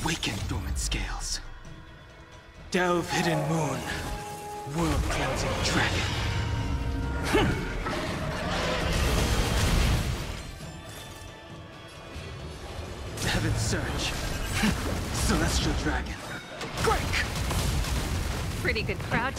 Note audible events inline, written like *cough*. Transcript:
Awaken dormant scales. Delve hidden moon. World cleansing dragon. *laughs* Heaven Surge. *laughs* Celestial Dragon. Break! Pretty good crowd